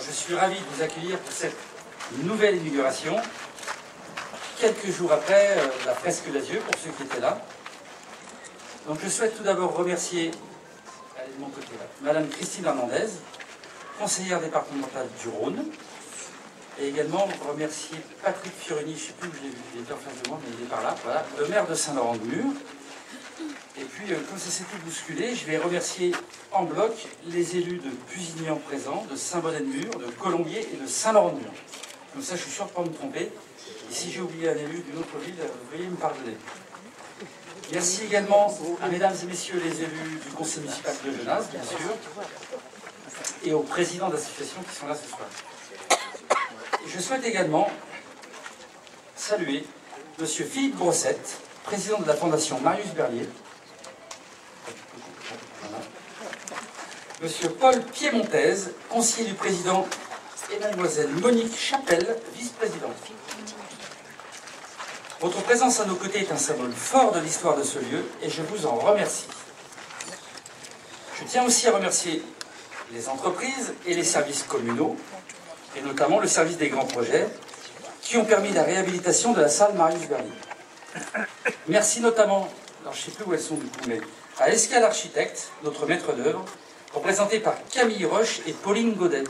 Je suis ravi de vous accueillir pour cette nouvelle inauguration, quelques jours après euh, la fresque d'adieu, pour ceux qui étaient là. Donc je souhaite tout d'abord remercier, Madame Christine Hernandez, conseillère départementale du Rhône, et également remercier Patrick Fiorini, je ne sais plus où je l'ai vu, il était en face de moi, mais il est par là, voilà, le maire de Saint-Laurent-de-Mur. Et puis, euh, comme ça s'est tout bousculé, je vais remercier en bloc les élus de Pusignan présents, de Saint-Bonnet-de-Mur, de Colombier et de Saint-Laurent-de-Mur. Comme ça, je suis sûr de ne pas me tromper. Et si j'ai oublié un élu d'une autre ville, veuillez me pardonner. Merci également à mesdames et messieurs les élus du conseil municipal de Genasse, bien sûr, et aux présidents d'associations qui sont là ce soir. Je souhaite également saluer M. Philippe Grossette, président de la Fondation Marius Berlier, Monsieur Paul Piémontez, conseiller du président, et mademoiselle Monique Chapelle, vice-présidente. Votre présence à nos côtés est un symbole fort de l'histoire de ce lieu et je vous en remercie. Je tiens aussi à remercier les entreprises et les services communaux, et notamment le service des grands projets, qui ont permis la réhabilitation de la salle Marius Berlier. Merci notamment, alors je ne sais plus où elles sont du coup, mais à Escal Architecte, notre maître d'œuvre, représenté par Camille Roche et Pauline Godet.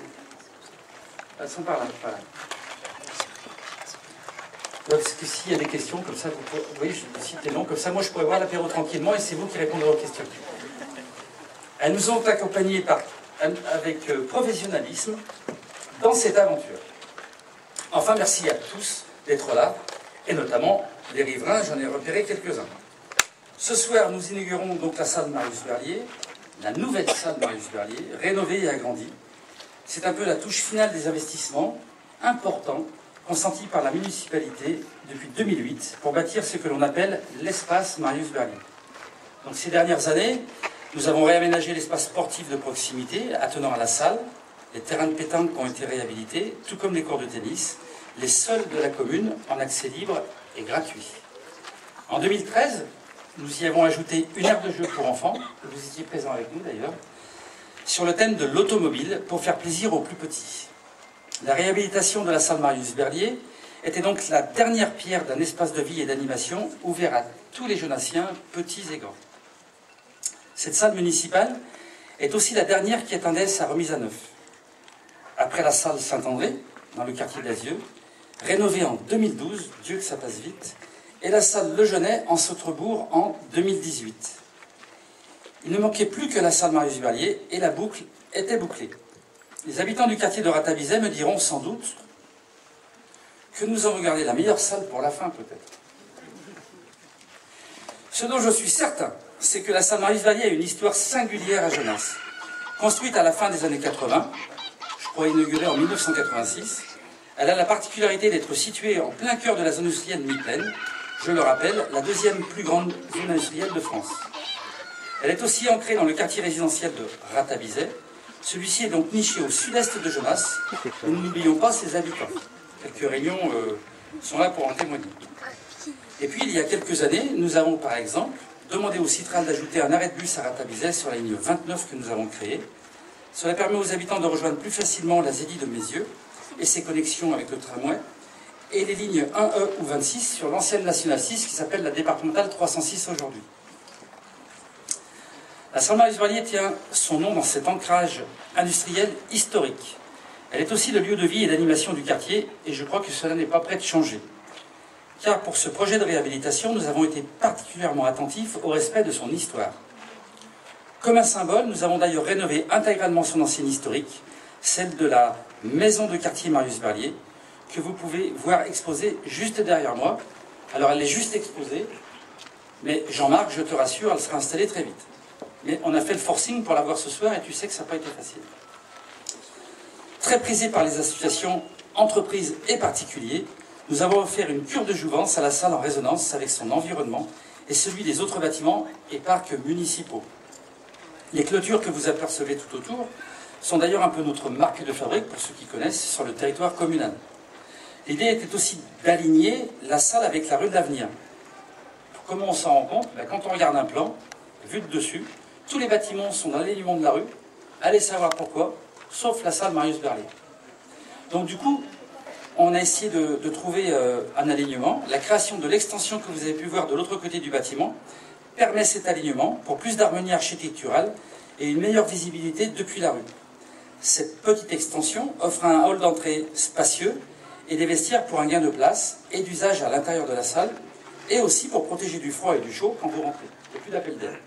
Elles sont par là, par là. Parce que s'il y a des questions, comme ça, vous pouvez, oui, je cite les noms, comme ça, moi je pourrais voir l'apéro tranquillement et c'est vous qui répondrez aux questions. Elles nous ont accompagnés avec euh, professionnalisme dans cette aventure. Enfin, merci à tous d'être là, et notamment les riverains, j'en ai repéré quelques-uns. Ce soir, nous inaugurons donc la salle Marius Berlier, la nouvelle salle Marius Berlier, rénovée et agrandie. C'est un peu la touche finale des investissements importants consentis par la municipalité depuis 2008 pour bâtir ce que l'on appelle l'espace Marius Berlier. Donc ces dernières années, nous avons réaménagé l'espace sportif de proximité attenant à la salle, les terrains de pétanque ont été réhabilités, tout comme les cours de tennis, les seuls de la commune en accès libre et gratuit. En 2013, nous y avons ajouté une aire de jeu pour enfants, vous étiez présent avec nous d'ailleurs, sur le thème de l'automobile pour faire plaisir aux plus petits. La réhabilitation de la salle Marius Berlier était donc la dernière pierre d'un espace de vie et d'animation ouvert à tous les jeunassiens, petits et grands. Cette salle municipale est aussi la dernière qui attendait sa remise à neuf. Après la salle Saint-André, dans le quartier d'Azieux, rénovée en 2012, Dieu que ça passe vite, et la salle Le Genet en Sautrebourg en 2018. Il ne manquait plus que la salle Marius Berlier et la boucle était bouclée. Les habitants du quartier de Ratavizet me diront sans doute que nous avons gardé la meilleure salle pour la fin peut-être. Ce dont je suis certain, c'est que la salle Marius Berlier a une histoire singulière à Genasse. Construite à la fin des années 80, je crois inaugurée en 1986, elle a la particularité d'être située en plein cœur de la zone industrielle mi-pleine, je le rappelle, la deuxième plus grande zone industrielle de France. Elle est aussi ancrée dans le quartier résidentiel de Ratavizet. Celui-ci est donc niché au sud-est de Genasse. Nous n'oublions pas ses habitants. Quelques réunions euh, sont là pour en témoigner. Et puis, il y a quelques années, nous avons par exemple demandé au Citral d'ajouter un arrêt de bus à Ratavizet sur la ligne 29 que nous avons créée. Cela permet aux habitants de rejoindre plus facilement la Zélie de Mézieux et ses connexions avec le tramway et les lignes 1E ou 26 sur l'ancienne Nationale 6 qui s'appelle la départementale 306 aujourd'hui. La Berlier tient son nom dans cet ancrage industriel historique. Elle est aussi le lieu de vie et d'animation du quartier et je crois que cela n'est pas prêt de changer. Car pour ce projet de réhabilitation, nous avons été particulièrement attentifs au respect de son histoire. Comme un symbole, nous avons d'ailleurs rénové intégralement son ancienne historique, celle de la maison de quartier Marius Berlier, que vous pouvez voir exposée juste derrière moi. Alors elle est juste exposée, mais Jean-Marc, je te rassure, elle sera installée très vite. Mais on a fait le forcing pour la voir ce soir et tu sais que ça n'a pas été facile. Très prisée par les associations, entreprises et particuliers, nous avons offert une cure de jouvence à la salle en résonance avec son environnement et celui des autres bâtiments et parcs municipaux. Les clôtures que vous apercevez tout autour sont d'ailleurs un peu notre marque de fabrique, pour ceux qui connaissent, sur le territoire communal. L'idée était aussi d'aligner la salle avec la rue de l'Avenir. Comment on s'en rend compte? Ben, Quand on regarde un plan, vu de dessus, tous les bâtiments sont dans l'alignement de la rue. Allez savoir pourquoi, sauf la salle Marius Berlier. Donc du coup, on a essayé de, trouver euh, un alignement. La création de l'extension que vous avez pu voir de l'autre côté du bâtiment permet cet alignement pour plus d'harmonie architecturale et une meilleure visibilité depuis la rue. Cette petite extension offre un hall d'entrée spacieux et des vestiaires pour un gain de place et d'usage à l'intérieur de la salle et aussi pour protéger du froid et du chaud quand vous rentrez. Il n'y a plus d'appel d'air.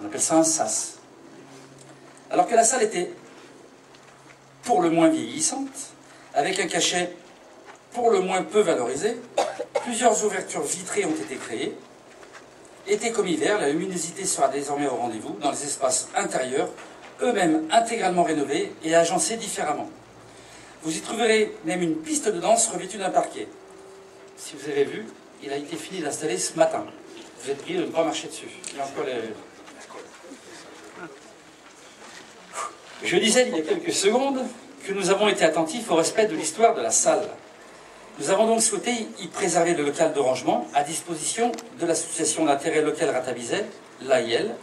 On appelle ça un sas. Alors que la salle était pour le moins vieillissante, avec un cachet pour le moins peu valorisé, plusieurs ouvertures vitrées ont été créées. Été comme hiver, la luminosité sera désormais au rendez-vous dans les espaces intérieurs, eux-mêmes intégralement rénovés et agencés différemment. Vous y trouverez même une piste de danse revêtue d'un parquet. Si vous avez vu, il a été fini d'installer ce matin. Vous êtes prié de ne pas marcher dessus. Il y a encore les... Je disais il y a quelques secondes que nous avons été attentifs au respect de l'histoire de la salle. Nous avons donc souhaité y préserver le local de rangement à disposition de l'association d'intérêt local Ratabizet, l'AIL,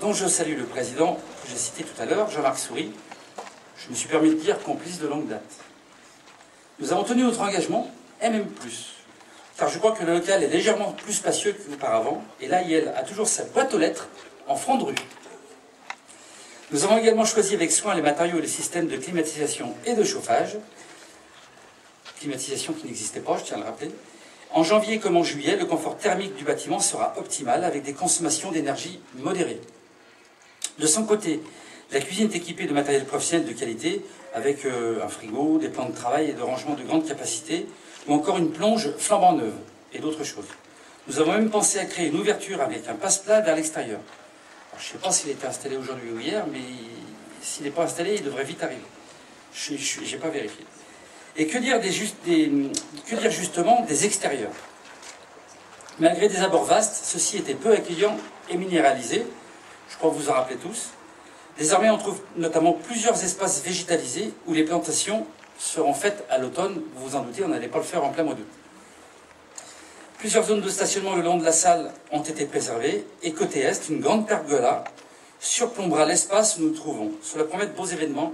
dont je salue le président que j'ai cité tout à l'heure, Jean-Marc Souris. Je me suis permis de dire complice de longue date. Nous avons tenu notre engagement, et même plus, car je crois que le local est légèrement plus spacieux qu'auparavant, et l'AIL a toujours sa boîte aux lettres en front de rue. Nous avons également choisi avec soin les matériaux et les systèmes de climatisation et de chauffage. Climatisation qui n'existait pas, je tiens à le rappeler. En janvier comme en juillet, le confort thermique du bâtiment sera optimal avec des consommations d'énergie modérées. De son côté, la cuisine est équipée de matériel professionnel de qualité avec euh, un frigo, des plans de travail et de rangement de grande capacité ou encore une plonge flambant neuve et d'autres choses. Nous avons même pensé à créer une ouverture avec un passe-plat vers l'extérieur. Je ne sais pas s'il été installé aujourd'hui ou hier, mais s'il n'est pas installé, il devrait vite arriver. Je n'ai pas vérifié. Et que dire, que dire justement des extérieurs? Malgré des abords vastes, ceux-ci étaient peu accueillants et minéralisés. Je crois que vous en rappelez tous. Désormais, on trouve notamment plusieurs espaces végétalisés où les plantations seront faites à l'automne. Vous vous en doutez, on n'allait pas le faire en plein mois d'août. Plusieurs zones de stationnement le long de la salle ont été préservées et côté est, une grande pergola surplombera l'espace où nous trouvons. Cela promet de beaux événements,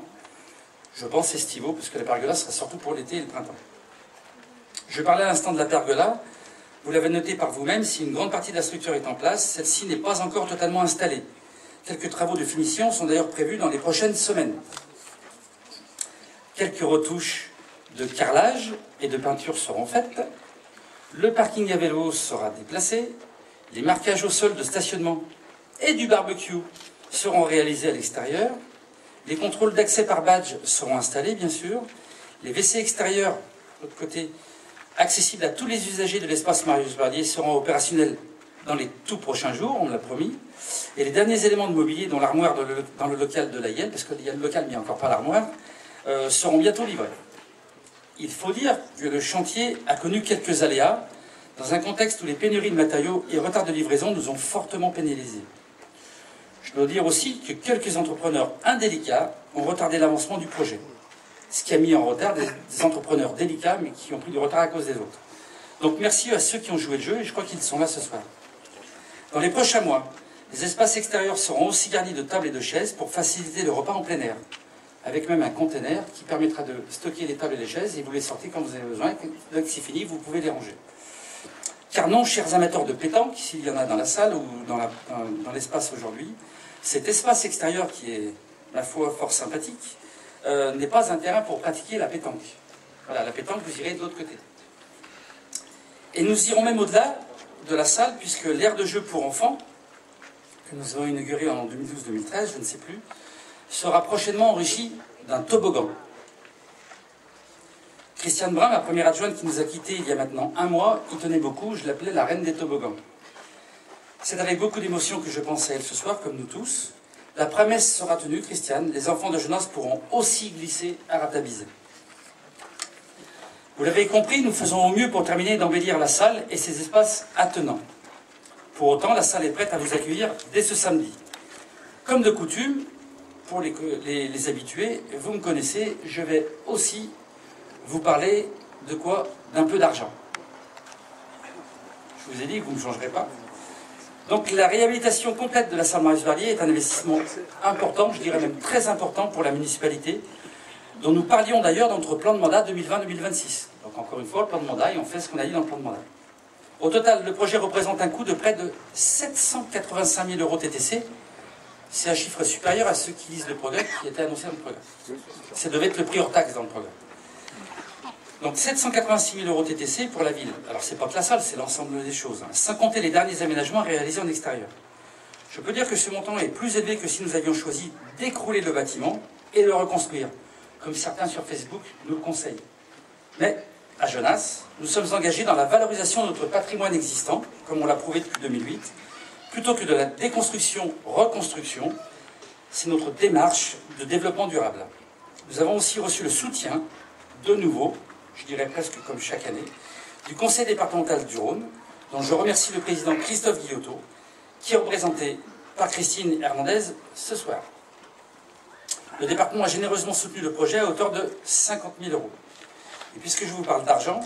je pense estivaux, puisque la pergola sera surtout pour l'été et le printemps. Je parlais à l'instant de la pergola. Vous l'avez noté par vous-même, si une grande partie de la structure est en place, celle-ci n'est pas encore totalement installée. Quelques travaux de finition sont d'ailleurs prévus dans les prochaines semaines. Quelques retouches de carrelage et de peinture seront faites. Le parking à vélo sera déplacé. Les marquages au sol de stationnement et du barbecue seront réalisés à l'extérieur. Les contrôles d'accès par badge seront installés, bien sûr. Les WC extérieurs, de l'autre côté, accessibles à tous les usagers de l'espace Marius Bardier, seront opérationnels dans les tout prochains jours, on l'a promis. Et les derniers éléments de mobilier, dont l'armoire dans le local de la Yale, parce qu'il y a le local mais il n'y a encore pas l'armoire, euh, seront bientôt livrés. Il faut dire que le chantier a connu quelques aléas dans un contexte où les pénuries de matériaux et retards de livraison nous ont fortement pénalisés. Je dois dire aussi que quelques entrepreneurs indélicats ont retardé l'avancement du projet, ce qui a mis en retard des, entrepreneurs délicats mais qui ont pris du retard à cause des autres. Donc merci à ceux qui ont joué le jeu et je crois qu'ils sont là ce soir. Dans les prochains mois, les espaces extérieurs seront aussi garnis de tables et de chaises pour faciliter le repas en plein air avec même un conteneur qui permettra de stocker les tables et les chaises et vous les sortez quand vous avez besoin. Donc c'est fini, vous pouvez les ranger. Car non, chers amateurs de pétanque, s'il y en a dans la salle ou dans, l'espace aujourd'hui, cet espace extérieur qui est, la foi, fort sympathique, euh, n'est pas un terrain pour pratiquer la pétanque. Voilà, la pétanque, vous irez de l'autre côté. Et nous irons même au-delà de la salle, puisque l'aire de jeu pour enfants, que nous avons inauguré en 2012-2013, je ne sais plus, sera prochainement enrichi d'un toboggan. Christiane Brun, la première adjointe qui nous a quittés il y a maintenant un mois, y tenait beaucoup, je l'appelais la reine des toboggans. C'est avec beaucoup d'émotion que je pense à elle ce soir, comme nous tous. La promesse sera tenue, Christiane, les enfants de jeunesse pourront aussi glisser à Ratabize. Vous l'avez compris, nous faisons au mieux pour terminer d'embellir la salle et ses espaces attenants. Pour autant, la salle est prête à vous accueillir dès ce samedi. Comme de coutume, pour les, les, habitués, vous me connaissez, je vais aussi vous parler de quoi? D'un peu d'argent. Je vous ai dit que vous ne changerez pas. Donc la réhabilitation complète de la salle Marius Verlier est un investissement important, je dirais même très important pour la municipalité, dont nous parlions d'ailleurs dans notre plan de mandat 2020-2026. Donc encore une fois, le plan de mandat, et on fait ce qu'on a dit dans le plan de mandat. Au total, le projet représente un coût de près de 785 000 euros TTC. C'est un chiffre supérieur à ceux qui lisent le programme qui était annoncé dans le programme. Ça devait être le prix hors taxe dans le programme. Donc 786 000 euros TTC pour la ville. Alors c'est pas que la salle, c'est l'ensemble des choses. hein. Sans compter les derniers aménagements réalisés en extérieur. Je peux dire que ce montant est plus élevé que si nous avions choisi d'écrouler le bâtiment et de le reconstruire, comme certains sur Facebook nous le conseillent. Mais à Genasse, nous sommes engagés dans la valorisation de notre patrimoine existant, comme on l'a prouvé depuis 2008, plutôt que de la déconstruction-reconstruction. C'est notre démarche de développement durable. Nous avons aussi reçu le soutien, de nouveau, je dirais presque comme chaque année, du conseil départemental du Rhône, dont je remercie le président Christophe Guillotot, qui est représenté par Christine Hernandez ce soir. Le département a généreusement soutenu le projet à hauteur de 50 000 euros. Et puisque je vous parle d'argent,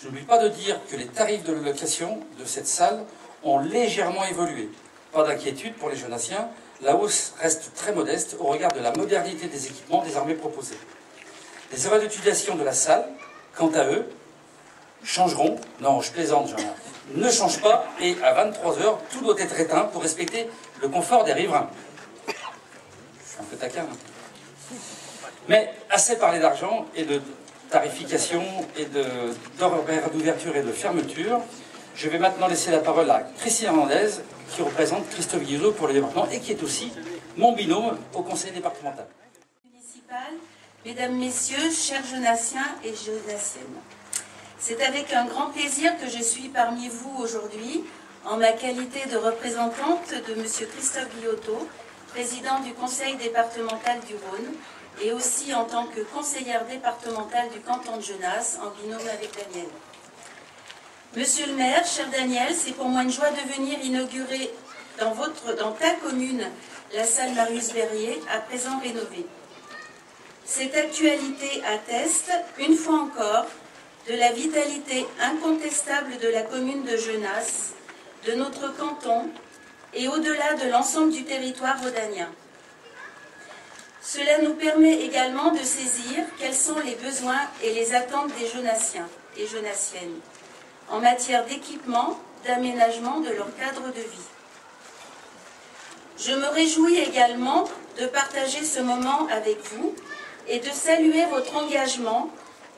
je n'oublie pas de dire que les tarifs de location de cette salle ont légèrement évolué. Pas d'inquiétude pour les jeunassiens, la hausse reste très modeste au regard de la modernité des équipements désormais proposés. Les horaires d'utilisation de la salle, quant à eux, changeront. Non, je plaisante, jean Ne change pas et à 23h, tout doit être éteint pour respecter le confort des riverains. Je suis un peu taquin. hein. Mais assez parlé d'argent et de tarification et d'horaires d'ouverture et de fermeture. Je vais maintenant laisser la parole à Christine Hernandez, qui représente Christophe Guillaume pour le département et qui est aussi mon binôme au conseil départemental. mesdames, messieurs, chers jeunassiens et jeunassiennes. C'est avec un grand plaisir que je suis parmi vous aujourd'hui en ma qualité de représentante de M. Christophe Guillotot, président du conseil départemental du Rhône, et aussi en tant que conseillère départementale du canton de Genasse, en binôme avec Daniel. Monsieur le maire, cher Daniel, c'est pour moi une joie de venir inaugurer dans, votre, dans ta commune la salle Marius Berrier, à présent rénovée. Cette actualité atteste, une fois encore, de la vitalité incontestable de la commune de Genasse, de notre canton et au-delà de l'ensemble du territoire rhodanien. Cela nous permet également de saisir quels sont les besoins et les attentes des Genassiens et Genassiennes en matière d'équipement, d'aménagement de leur cadre de vie. Je me réjouis également de partager ce moment avec vous et de saluer votre engagement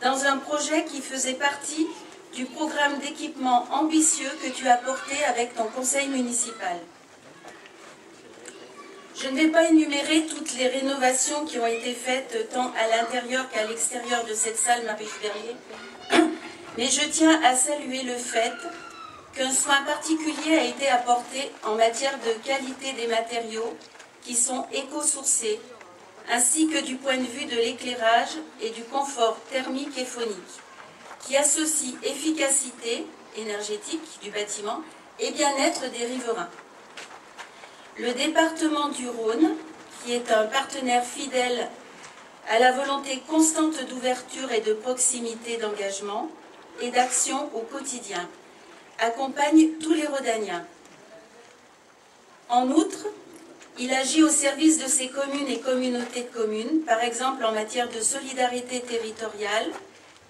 dans un projet qui faisait partie du programme d'équipement ambitieux que tu as porté avec ton conseil municipal. Je ne vais pas énumérer toutes les rénovations qui ont été faites tant à l'intérieur qu'à l'extérieur de cette salle Marie Berrier, mais je tiens à saluer le fait qu'un soin particulier a été apporté en matière de qualité des matériaux qui sont éco-sourcés, ainsi que du point de vue de l'éclairage et du confort thermique et phonique, qui associe efficacité énergétique du bâtiment et bien-être des riverains. Le département du Rhône, qui est un partenaire fidèle à la volonté constante d'ouverture et de proximité d'engagement et d'action au quotidien, accompagne tous les Rhodaniens. En outre, il agit au service de ses communes et communautés de communes, par exemple en matière de solidarité territoriale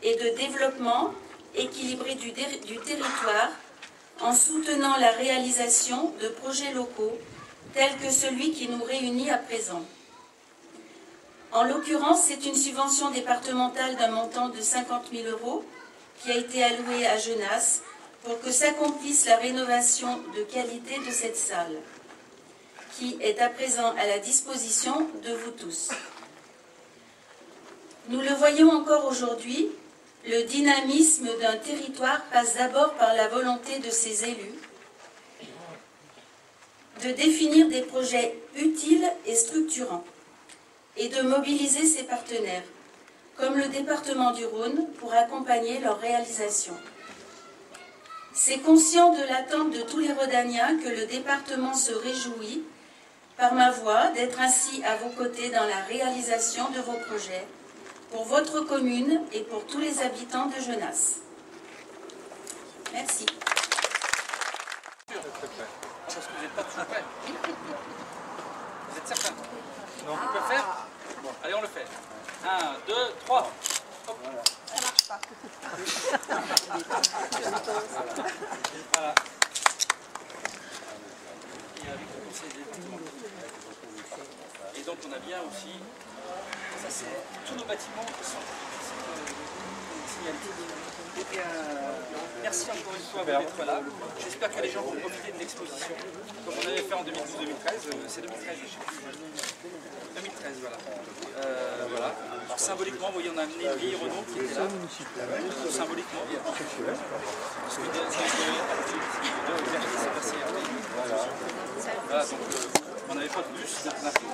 et de développement équilibré du, du territoire, en soutenant la réalisation de projets locaux tels que celui qui nous réunit à présent. En l'occurrence, c'est une subvention départementale d'un montant de 50 000 euros qui a été allouée à Genasse pour que s'accomplisse la rénovation de qualité de cette salle, qui est à présent à la disposition de vous tous. Nous le voyons encore aujourd'hui, le dynamisme d'un territoire passe d'abord par la volonté de ses élus de définir des projets utiles et structurants et de mobiliser ses partenaires, comme le département du Rhône, pour accompagner leur réalisation. C'est conscient de l'attente de tous les Rhodaniens que le département se réjouit, par ma voix, d'être ainsi à vos côtés dans la réalisation de vos projets, pour votre commune et pour tous les habitants de Genasse. Merci. Parce que vous n'êtes pas toujours prêts. Vous êtes certain Non, on peut le faire Bon, allez, on le fait. 1, 2, 3. Ça marche pas. Voilà. Et avec le conseil. Et donc on a bien aussi, ça c'est tous nos bâtiments qui sont Eh bien, merci encore une fois d'être là. J'espère que les gens vont profiter de l'exposition. Comme on avait fait en 2012-2013, euh, c'est 2013, je sais plus. 2013, voilà. Euh, voilà. Alors symboliquement, vous voyez, on a amené Louis Renaud qui était là. Symboliquement. Parce que passé. Voilà, donc euh, on n'avait pas de bus, donc on a pris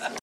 café.